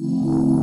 you